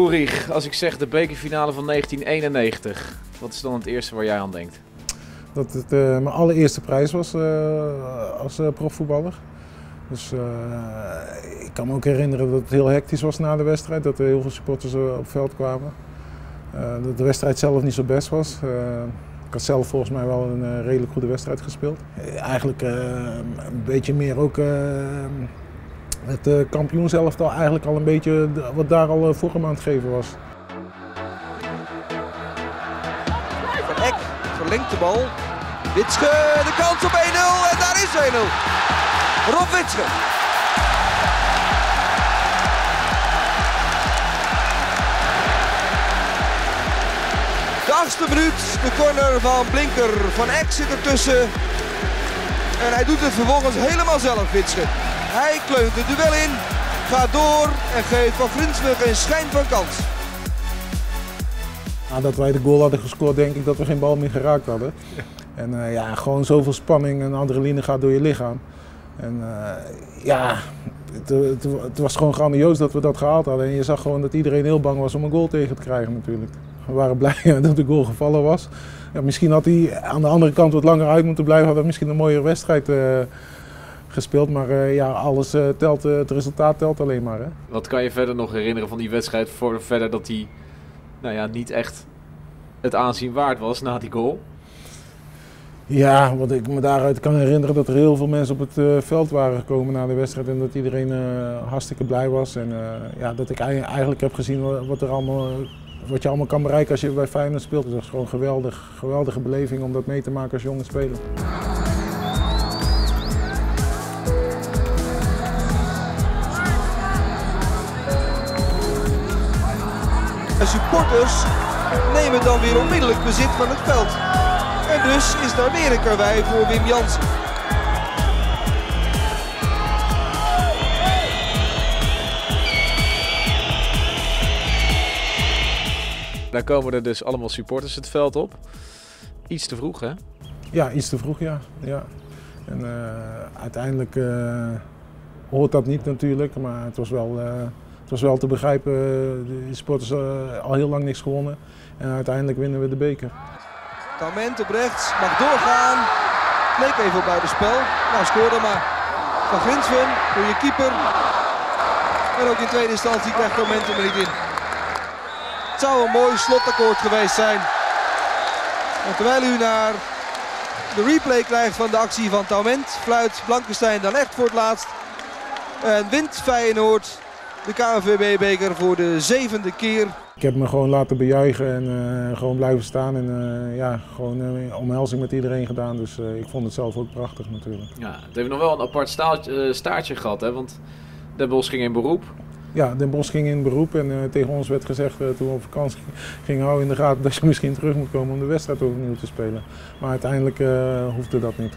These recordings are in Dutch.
Ulrich, als ik zeg de bekerfinale van 1991, wat is dan het eerste waar jij aan denkt? Dat het uh, mijn allereerste prijs was uh, als uh, profvoetballer. Dus ik kan me ook herinneren dat het heel hectisch was na de wedstrijd. Dat er heel veel supporters op veld kwamen. dat de wedstrijd zelf niet zo best was. ik had zelf volgens mij wel een redelijk goede wedstrijd gespeeld. eigenlijk een beetje meer ook het uh, kampioen zelf al eigenlijk al een beetje wat daar al uh, vorm aan het geven was. Van Eck verlengt de bal. Witsche de kans op 1-0 en daar is 1-0. Rob Witsche. De achtste minuut, de corner van Blinker. Van Eck zit ertussen. En hij doet het vervolgens helemaal zelf, Witsche. Hij kleunt het duel in, gaat door en geeft Van Grinsburg een schijn van kans. Nadat wij de goal hadden gescoord, denk ik dat we geen bal meer geraakt hadden. En uh, ja, gewoon zoveel spanning en adrenaline gaat door je lichaam. En uh, ja, het, het, het, was gewoon grandioos dat we dat gehaald hadden. En je zag gewoon dat iedereen heel bang was om een goal tegen te krijgen natuurlijk. We waren blij dat de goal gevallen was. Ja, misschien had hij aan de andere kant wat langer uit moeten blijven. Hadden we misschien een mooiere wedstrijd uh, gespeeld. Maar uh, ja, alles uh, telt, uh, het resultaat telt alleen maar. Hè. Wat kan je verder nog herinneren van die wedstrijd? Voor verder dat die nou ja, niet echt het aanzien waard was na die goal? Ja, wat ik me daaruit kan herinneren dat er heel veel mensen op het veld waren gekomen na de wedstrijd. En dat iedereen hartstikke blij was. En ja, dat ik eigenlijk heb gezien wat, er allemaal, wat je allemaal kan bereiken als je bij Feyenoord speelt. Dus dat is gewoon een geweldig, geweldige beleving om dat mee te maken als jonge speler. Supporters nemen dan weer onmiddellijk bezit van het veld. En dus is daar weer een karwei voor Wim Jansen. Daar komen er dus allemaal supporters het veld op. Iets te vroeg, hè? Ja, iets te vroeg, ja. ja. En uh, uiteindelijk uh, hoort dat niet natuurlijk, maar het was wel... Uh, het was wel te begrijpen, de sporters uh, al heel lang niks gewonnen. En uiteindelijk winnen we de beker. Talment op rechts, mag doorgaan. Leek even op buitenspel. Nou, scoorde maar. Van Grinsven, je keeper. En ook in tweede instantie krijgt Talment hem er niet in. Het zou een mooi slotakkoord geweest zijn. Terwijl u naar de replay krijgt van de actie van Talment, fluit Blankenstein dan echt voor het laatst. En wint Feyenoord de KNVB-beker voor de zevende keer. Ik heb me gewoon laten bejuichen en uh, gewoon blijven staan. En uh, ja, gewoon uh, omhelzing met iedereen gedaan. Dus ik vond het zelf ook prachtig natuurlijk. Ja, het heeft nog wel een apart staartje, staartje gehad, hè? want Den Bosch ging in beroep. Ja, Den Bosch ging in beroep en tegen ons werd gezegd toen we op vakantie gingen houden in de gaten dat je misschien terug moet komen om de wedstrijd overnieuw te spelen. Maar uiteindelijk hoefde dat niet.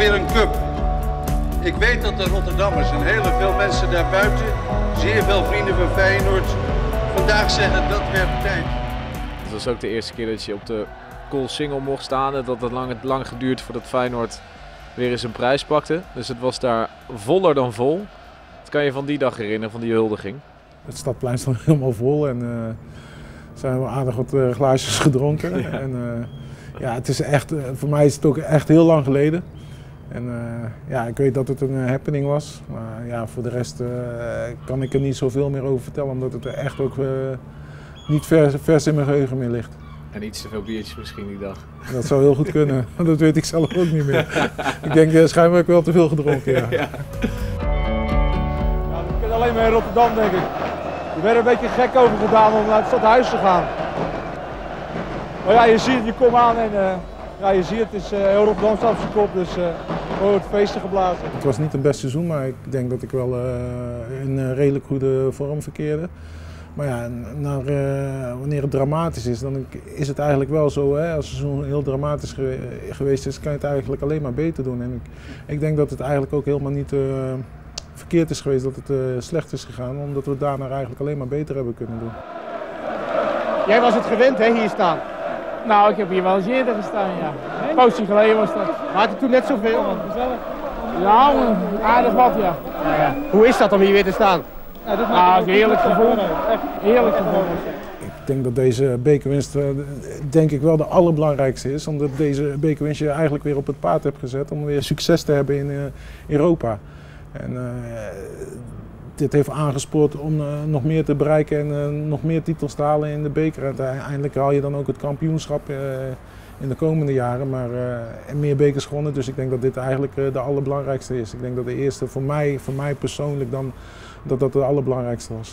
Weer een cup. Ik weet dat de Rotterdammers en heel veel mensen daarbuiten, zeer veel vrienden van Feyenoord, vandaag zeggen dat werd tijd. Het was ook de eerste keer dat je op de goal single mocht staan. En dat het lang, lang geduurd voordat Feyenoord weer eens een prijs pakte. Dus het was daar voller dan vol. Wat kan je van die dag herinneren, van die huldiging? Het stadplein stond helemaal vol en uh, zijn we aardig wat uh, glaasjes gedronken. Ja. En, uh, ja, het is echt, voor mij is het ook echt heel lang geleden. En ja, ik weet dat het een happening was. Maar ja, voor de rest kan ik er niet zoveel meer over vertellen, omdat het er echt ook niet vers, vers in mijn geheugen meer ligt. En iets te veel biertjes misschien die dag. Dat zou heel goed kunnen, dat weet ik zelf ook niet meer. ik denk uh, schijnbaar heb ik wel te veel gedronken, ja. ja. Nou, dat kan alleen maar in Rotterdam, denk ik. Je er een beetje gek over gedaan om naar het stadhuis te gaan. Maar ja, je ziet, je komt aan en uh, ja, je ziet het, is uh, heel Rotterdam staat op zijn kop, dus uh, wordt feesten geblazen. Het was niet een best seizoen, maar ik denk dat ik wel in een redelijk goede vorm verkeerde. Maar ja, naar, eh, wanneer het dramatisch is, dan is het eigenlijk wel zo. Hè, als het zo heel dramatisch ge- geweest is, kan je het eigenlijk alleen maar beter doen. En ik, ik denk dat het eigenlijk ook helemaal niet eh, verkeerd is geweest dat het eh, slecht is gegaan. Omdat we het daarna eigenlijk alleen maar beter hebben kunnen doen. Jij was het gewend, hè, hier staan. Nou, ik heb hier wel eens eerder gestaan, ja. Een poosje geleden was dat. Maar had je toen net zoveel? Ja, aardig wat, ja. Hoe is dat om hier weer te staan? Ah, het is een heerlijk gevoel. Echt heerlijk gevoel. Ik denk dat deze bekerwinst eh, denk ik wel de allerbelangrijkste is. Omdat deze bekerwinst je eigenlijk weer op het paard hebt gezet om weer succes te hebben in eh, Europa. En eh, dit heeft aangespoord om eh, nog meer te bereiken en nog meer titels te halen in de beker. En uiteindelijk haal je dan ook het kampioenschap eh, in de komende jaren. Maar, eh, en meer bekers gewonnen. Dus ik denk dat dit eigenlijk eh, de allerbelangrijkste is. Ik denk dat de eerste voor mij, voor mij persoonlijk dan, dat dat de allerbelangrijkste was.